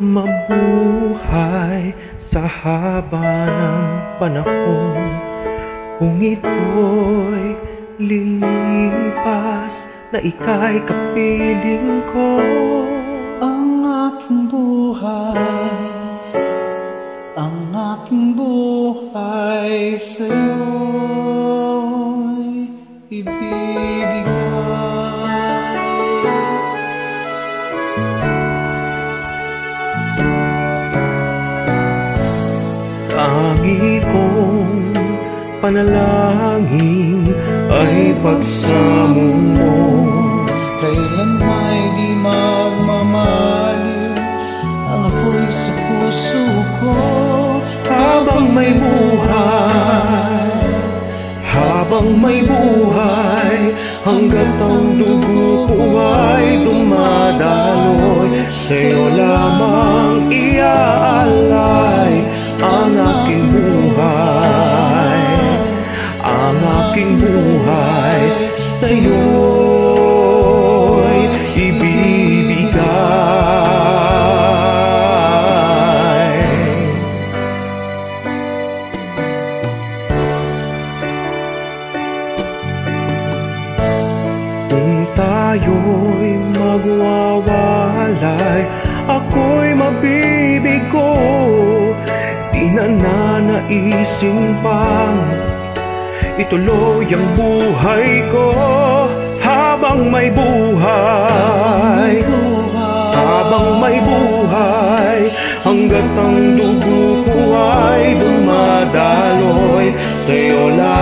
mabuhay sa haba ng panahon. Kung ito'y lilipas na ika'y kapiling ko Ang aking buhay, ang aking buhay sa'yo'y Kong panalangin ay pagsamo mo. Kailan may di magmamaliw Ang apoy sa puso ko Habang may buhay? Habang may buhay Hanggat ang dugo ko ay dumadaloy Sa'yo lamang iaalay Ang aking aking buhay Sa'yo'y ibibigay. Kung tayo'y magwawalay Ako'y mabibigo. Di na nanaisin pang Ituloy ang buhay ko Habang may buhay. Habang may buhay Hanggat ang dugo ko ay dumadaloy Sa'yo lamang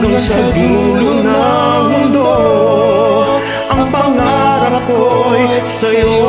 hanggang sa dulo ng mundo. Ang pangarap ko'y sa'yo.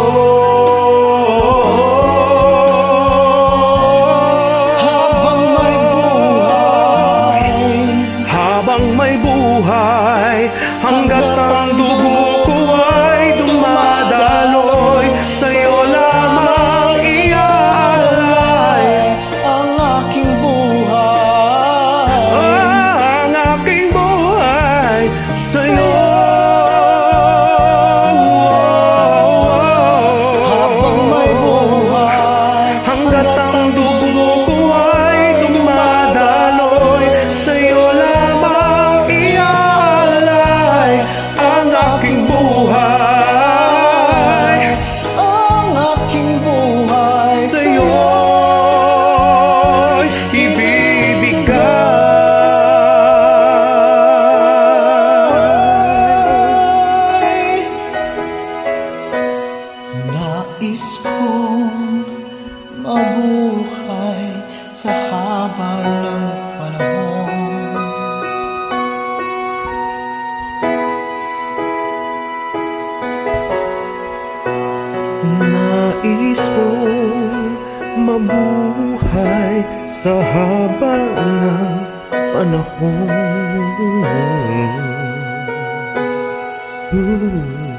Mabuhay sa haba ng panahon Nais kong mabuhay sa haba ng panahon. Ooh.